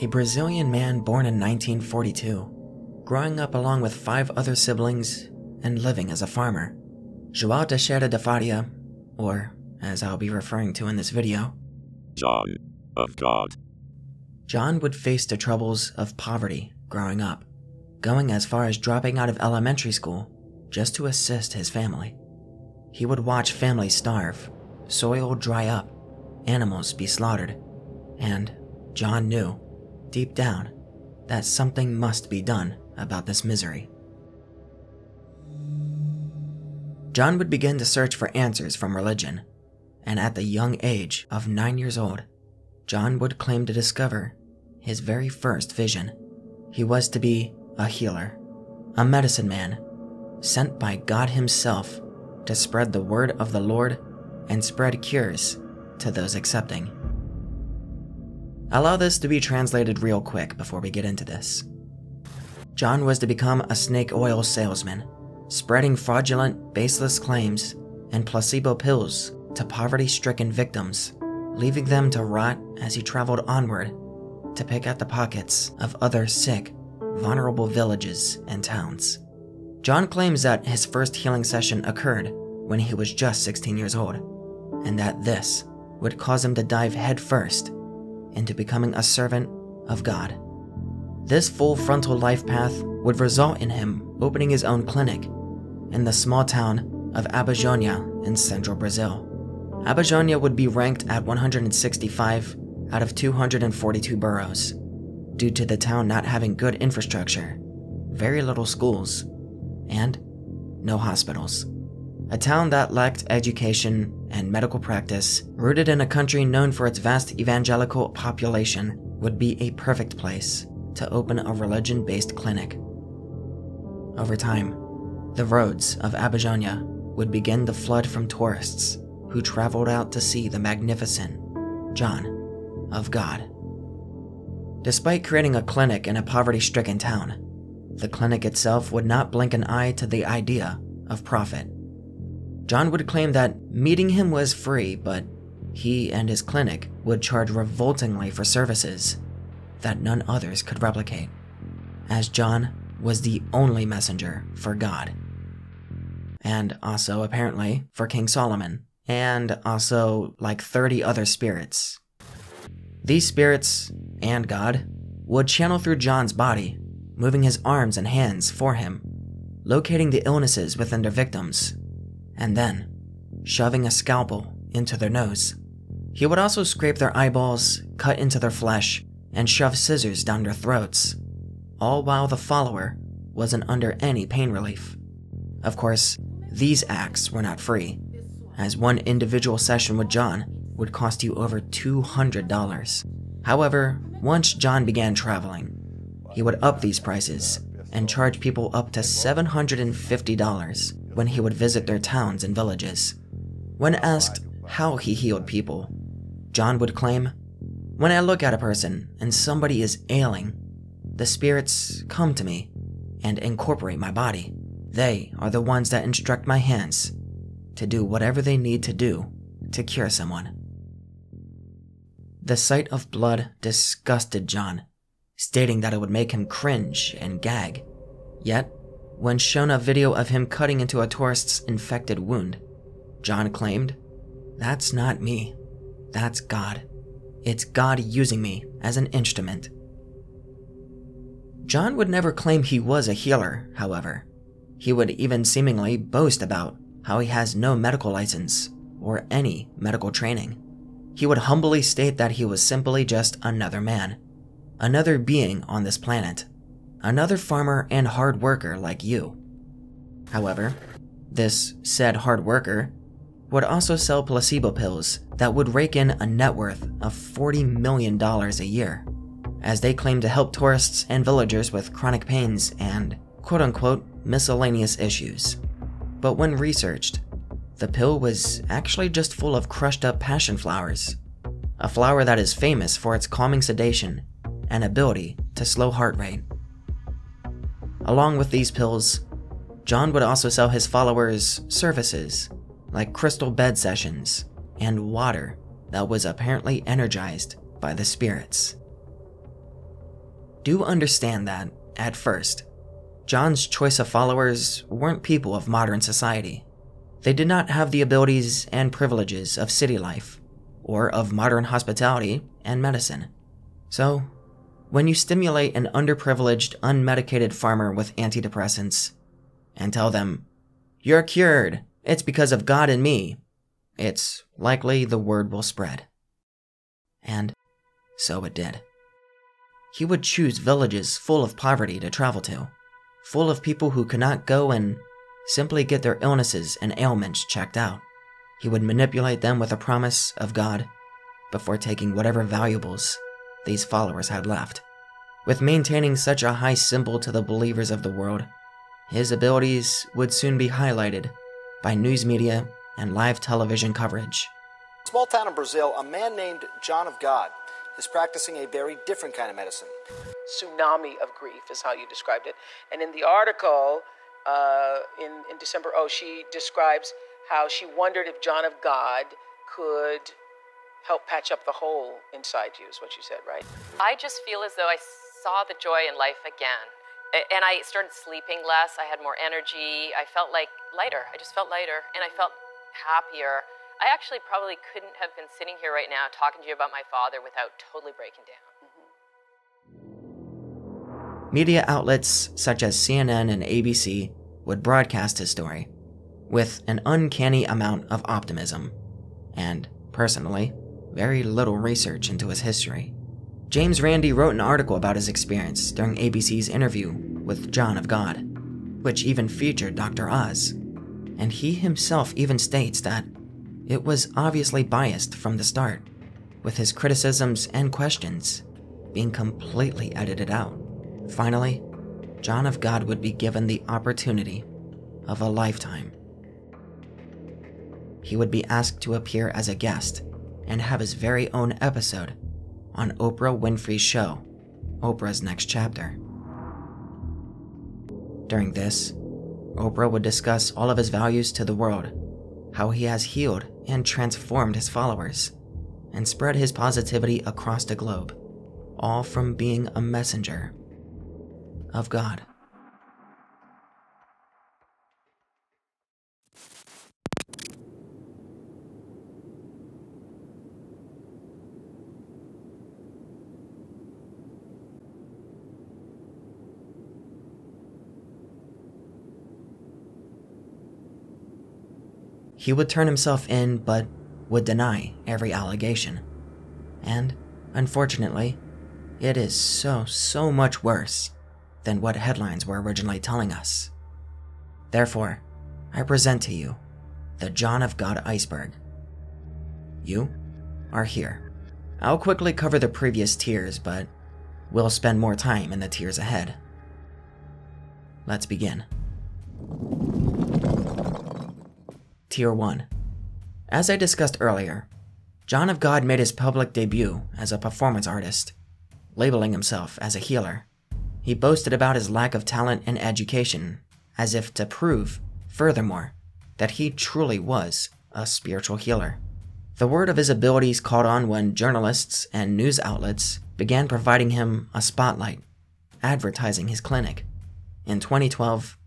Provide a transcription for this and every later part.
a Brazilian man born in 1942, growing up along with five other siblings and living as a farmer. João Teixeira de Faria, or as I'll be referring to in this video, John of God. John would face the troubles of poverty growing up, going as far as dropping out of elementary school just to assist his family. He would watch families starve, soil dry up, animals be slaughtered, and John knew, deep down, that something must be done about this misery. John would begin to search for answers from religion, and at the young age of nine years old, John would claim to discover his very first vision. He was to be a healer, a medicine man, sent by God Himself to spread the word of the Lord and spread cures to those accepting. Allow this to be translated real quick before we get into this. John was to become a snake oil salesman, spreading fraudulent, baseless claims and placebo pills to poverty stricken victims, leaving them to rot as he traveled onward to pick at the pockets of other sick, vulnerable villages and towns. John claims that his first healing session occurred when he was just 16 years old, and that this would cause him to dive headfirst into becoming a servant of God. This full frontal life path would result in him opening his own clinic in the small town of Abadiânia in central Brazil. Abadiânia would be ranked at 165 out of 242 boroughs due to the town not having good infrastructure, very little schools, and no hospitals. A town that lacked education and medical practice, rooted in a country known for its vast evangelical population, would be a perfect place to open a religion based clinic. Over time, the roads of Abadiânia would begin to flood from tourists who traveled out to see the magnificent John of God. Despite creating a clinic in a poverty stricken town, the clinic itself would not blink an eye to the idea of profit. John would claim that meeting him was free, but he and his clinic would charge revoltingly for services that none others could replicate, as John was the only messenger for God. And also, apparently, for King Solomon, and also like 30 other spirits. These spirits, and God, would channel through John's body, moving his arms and hands for him, locating the illnesses within their victims, and then shoving a scalpel into their nose. He would also scrape their eyeballs, cut into their flesh, and shove scissors down their throats, all while the follower wasn't under any pain relief. Of course, these acts were not free, as one individual session with John would cost you over $200. However, once John began traveling, he would up these prices and charge people up to $750 when he would visit their towns and villages. When asked how he healed people, John would claim, When I look at a person and somebody is ailing, the spirits come to me and incorporate my body. They are the ones that instruct my hands to do whatever they need to do to cure someone. The sight of blood disgusted John, stating that it would make him cringe and gag. Yet, when shown a video of him cutting into a tourist's infected wound, John claimed, That's not me. That's God. It's God using me as an instrument. John would never claim he was a healer, however. He would even seemingly boast about how he has no medical license or any medical training. He would humbly state that he was simply just another man, another being on this planet, another farmer and hard worker like you. However, this said hard worker would also sell placebo pills that would rake in a net worth of $40 million a year, as they claim to help tourists and villagers with chronic pains and quote unquote miscellaneous issues. But when researched, the pill was actually just full of crushed up passion flowers, a flower that is famous for its calming sedation and ability to slow heart rate. Along with these pills, John would also sell his followers services like crystal bed sessions, and water that was apparently energized by the spirits. Do understand that, at first, John's choice of followers weren't people of modern society. They did not have the abilities and privileges of city life, or of modern hospitality and medicine. So, when you stimulate an underprivileged, unmedicated farmer with antidepressants and tell them, You're cured, it's because of God and me. It's likely the word will spread. And so it did. He would choose villages full of poverty to travel to, full of people who could not go and simply get their illnesses and ailments checked out. He would manipulate them with a promise of God before taking whatever valuables these followers had left. With maintaining such a high symbol to the believers of the world, his abilities would soon be highlighted by news media and live television coverage. Small town in Brazil, a man named John of God is practicing a very different kind of medicine. Tsunami of grief is how you described it. And in the article uh, in, in December, oh, she describes how she wondered if John of God could help patch up the hole inside you, is what you said, right? I just feel as though I saw the joy in life again and I started sleeping less. I had more energy. I felt like lighter. I just felt lighter and I felt happier. I actually probably couldn't have been sitting here right now talking to you about my father without totally breaking down. Media outlets such as CNN and ABC would broadcast his story with an uncanny amount of optimism and, personally, very little research into his history. James Randi wrote an article about his experience during ABC's interview with John of God, which even featured Dr. Oz. And he himself even states that it was obviously biased from the start, with his criticisms and questions being completely edited out. Finally, John of God would be given the opportunity of a lifetime. He would be asked to appear as a guest and have his very own episode on Oprah Winfrey's show, Oprah's Next Chapter. During this, Oprah would discuss all of his values to the world, how he has healed and transformed his followers, and spread his positivity across the globe, all from being a messenger of God. He would turn himself in, but would deny every allegation. And, unfortunately, it is so, so much worse than what headlines were originally telling us. Therefore, I present to you the John of God iceberg. You are here. I'll quickly cover the previous tiers, but we'll spend more time in the tiers ahead. Let's begin. Tier 1. As I discussed earlier, John of God made his public debut as a performance artist, labeling himself as a healer. He boasted about his lack of talent and education, as if to prove, furthermore, that he truly was a spiritual healer. The word of his abilities caught on when journalists and news outlets began providing him a spotlight, advertising his clinic. In 2012,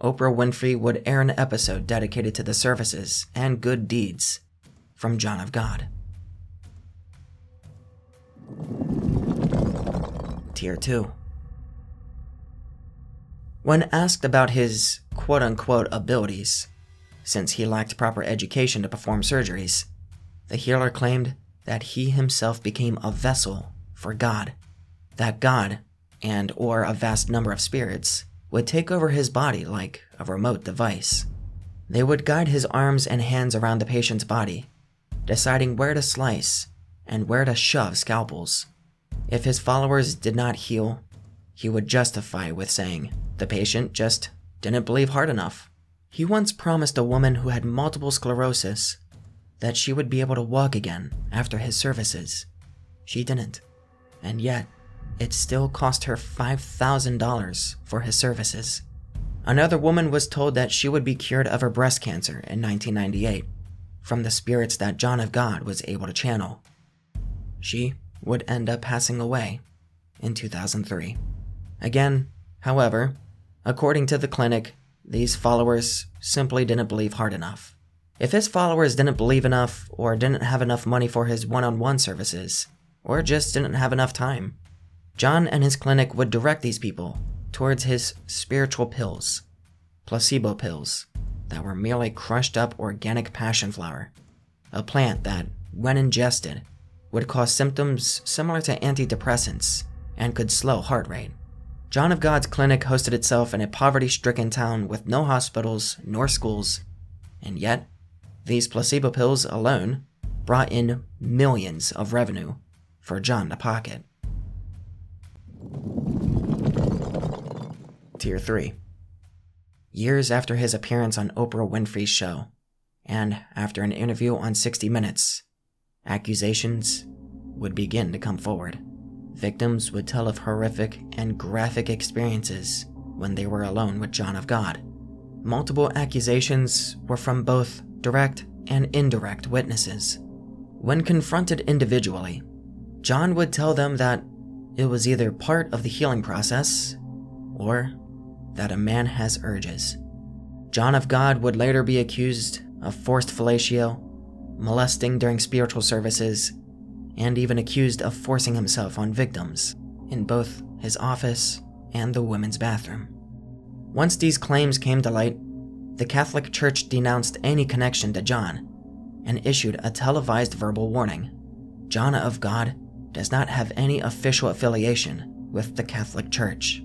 Oprah Winfrey would air an episode dedicated to the services and good deeds from John of God. Tier 2 When asked about his quote unquote abilities, since he lacked proper education to perform surgeries, the healer claimed that he himself became a vessel for God, that God and or a vast number of spirits would take over his body like a remote device. They would guide his arms and hands around the patient's body, deciding where to slice and where to shove scalpels. If his followers did not heal, he would justify with saying the patient just didn't believe hard enough. He once promised a woman who had multiple sclerosis that she would be able to walk again after his services. She didn't, and yet it still cost her $5,000 for his services. Another woman was told that she would be cured of her breast cancer in 1998 from the spirits that John of God was able to channel. She would end up passing away in 2003. Again, however, according to the clinic, these followers simply didn't believe hard enough. If his followers didn't believe enough, or didn't have enough money for his one on one services, or just didn't have enough time, John and his clinic would direct these people towards his spiritual pills, placebo pills, that were merely crushed up organic passion flower, a plant that, when ingested, would cause symptoms similar to antidepressants and could slow heart rate. John of God's clinic hosted itself in a poverty stricken town with no hospitals nor schools, and yet, these placebo pills alone brought in millions of revenue for John to pocket. Tier 3 Years after his appearance on Oprah Winfrey's show, and after an interview on 60 Minutes, accusations would begin to come forward. Victims would tell of horrific and graphic experiences when they were alone with John of God. Multiple accusations were from both direct and indirect witnesses. When confronted individually, John would tell them that it was either part of the healing process or that a man has urges. John of God would later be accused of forced fellatio, molesting during spiritual services, and even accused of forcing himself on victims in both his office and the women's bathroom. Once these claims came to light, the Catholic Church denounced any connection to John and issued a televised verbal warning. John of God does not have any official affiliation with the Catholic Church.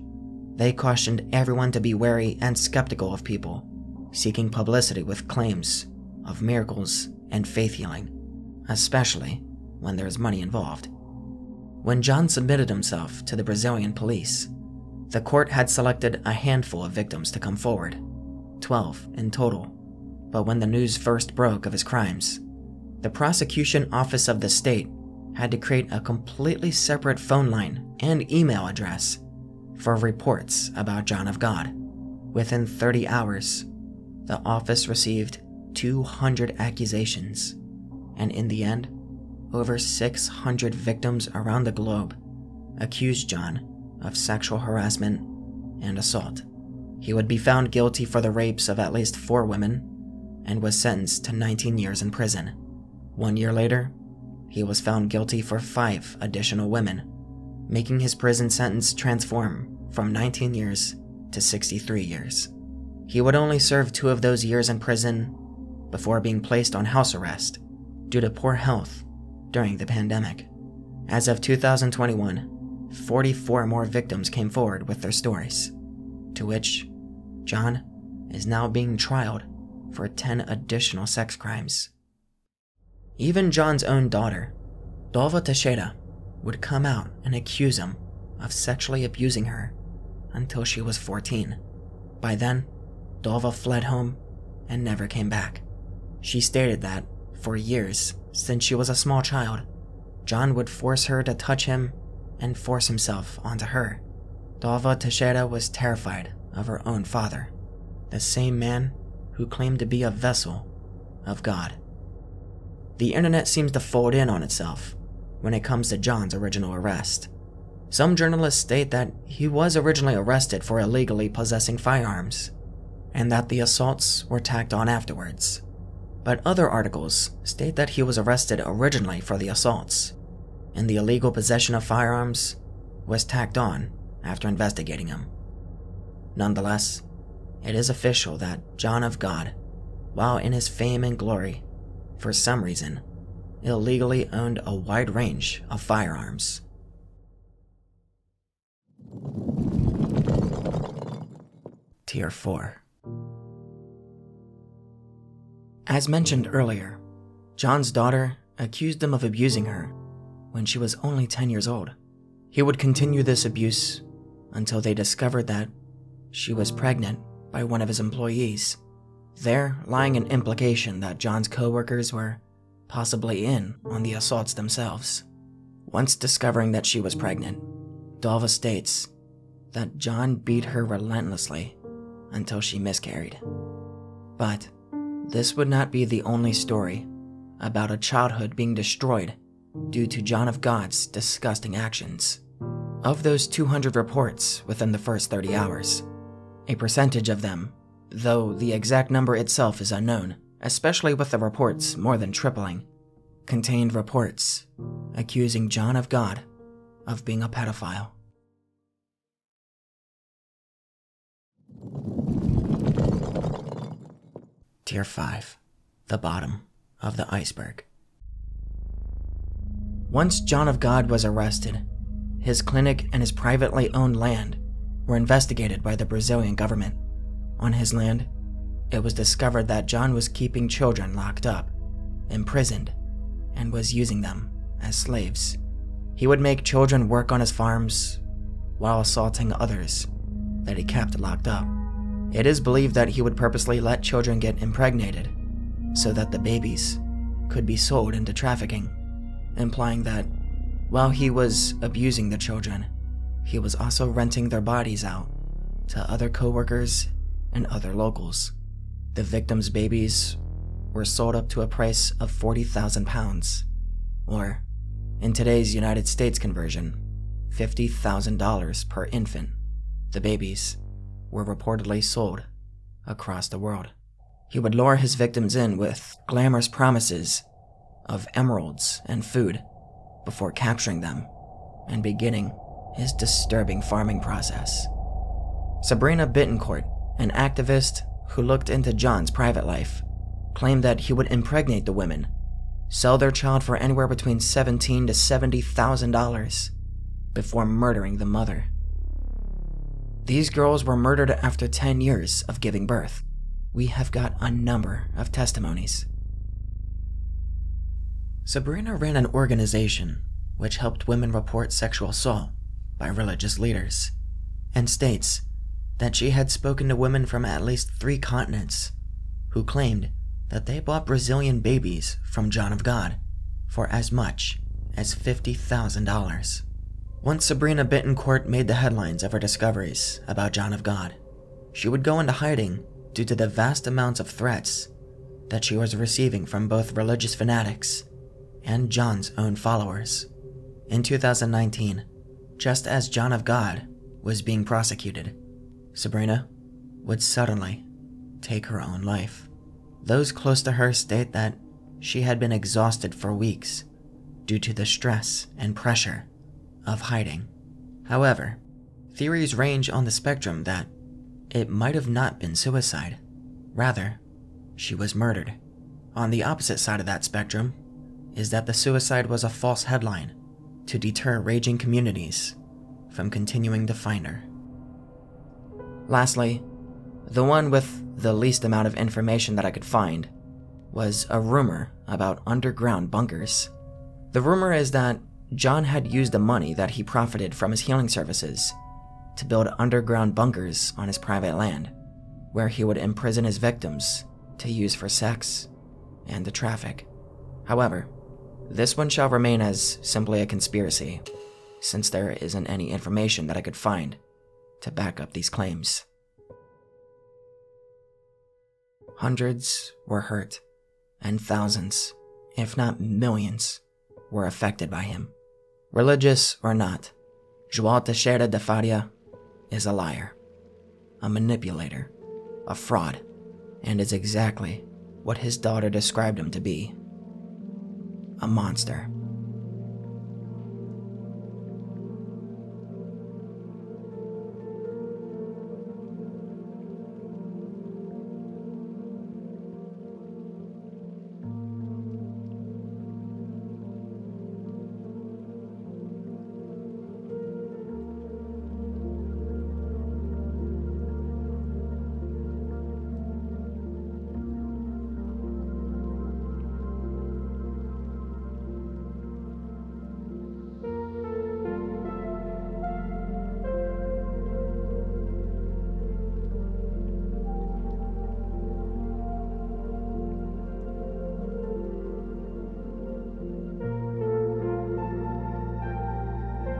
They cautioned everyone to be wary and skeptical of people seeking publicity with claims of miracles and faith healing, especially when there is money involved. When John submitted himself to the Brazilian police, the court had selected a handful of victims to come forward, 12 in total. But when the news first broke of his crimes, the prosecution office of the state had to create a completely separate phone line and email address for reports about John of God. Within 30 hours, the office received 200 accusations, and in the end, over 600 victims around the globe accused John of sexual harassment and assault. He would be found guilty for the rapes of at least four women and was sentenced to 19 years in prison. One year later, he was found guilty for five additional women, making his prison sentence transform from 19 years to 63 years. He would only serve two of those years in prison before being placed on house arrest due to poor health during the pandemic. As of 2021, 44 more victims came forward with their stories, to which John is now being trialed for 10 additional sex crimes. Even John's own daughter, Dalva Teixeira, would come out and accuse him of sexually abusing her until she was 14. By then, Dalva fled home and never came back. She stated that, for years, since she was a small child, John would force her to touch him and force himself onto her. Dalva Teixeira was terrified of her own father, the same man who claimed to be a vessel of God. The internet seems to fold in on itself when it comes to John's original arrest. Some journalists state that he was originally arrested for illegally possessing firearms, and that the assaults were tacked on afterwards. But other articles state that he was arrested originally for the assaults, and the illegal possession of firearms was tacked on after investigating him. Nonetheless, it is official that John of God, while in his fame and glory, for some reason, illegally owned a wide range of firearms. Tier 4 As mentioned earlier, John's daughter accused him of abusing her when she was only 10 years old. He would continue this abuse until they discovered that she was pregnant by one of his employees, there lying an implication that John's coworkers were possibly in on the assaults themselves. Once discovering that she was pregnant, Dalva states that John beat her relentlessly until she miscarried. But this would not be the only story about a childhood being destroyed due to John of God's disgusting actions. Of those 200 reports within the first 30 hours, a percentage of them, though the exact number itself is unknown, especially with the reports more than tripling, contained reports accusing John of God of being a pedophile. Tier 5 The bottom of the iceberg. Once John of God was arrested, his clinic and his privately owned land were investigated by the Brazilian government. On his land, it was discovered that John was keeping children locked up, imprisoned, and was using them as slaves. He would make children work on his farms while assaulting others that he kept locked up. It is believed that he would purposely let children get impregnated so that the babies could be sold into trafficking, implying that while he was abusing the children, he was also renting their bodies out to other coworkers and other locals. The victims' babies were sold up to a price of 40,000 pounds, or in today's United States conversion, $50,000 per infant. The babies were reportedly sold across the world. He would lure his victims in with glamorous promises of emeralds and food before capturing them and beginning his disturbing farming process. Sabrina Bittencourt, an activist who looked into John's private life, claimed that he would impregnate the women, sell their child for anywhere between seventeen to seventy thousand dollars, before murdering the mother. These girls were murdered after 10 years of giving birth. We have got a number of testimonies. Sabrina ran an organization which helped women report sexual assault by religious leaders, and states that she had spoken to women from at least three continents who claimed that they bought Brazilian babies from John of God for as much as $50,000. Once Sabrina Bittencourt made the headlines of her discoveries about John of God, she would go into hiding due to the vast amounts of threats that she was receiving from both religious fanatics and John's own followers. In 2019, just as John of God was being prosecuted, Sabrina would suddenly take her own life. Those close to her state that she had been exhausted for weeks due to the stress and pressure of hiding. However, theories range on the spectrum that it might have not been suicide. Rather, she was murdered. On the opposite side of that spectrum is that the suicide was a false headline to deter raging communities from continuing to find her. Lastly, the one with the least amount of information that I could find was a rumor about underground bunkers. The rumor is that John had used the money that he profited from his healing services to build underground bunkers on his private land, where he would imprison his victims to use for sex and to traffic. However, this one shall remain as simply a conspiracy, since there isn't any information that I could find to back up these claims. Hundreds were hurt, and thousands, if not millions, were affected by him. Religious or not, João Teixeira de Faria is a liar, a manipulator, a fraud, and is exactly what his daughter described him to be a monster.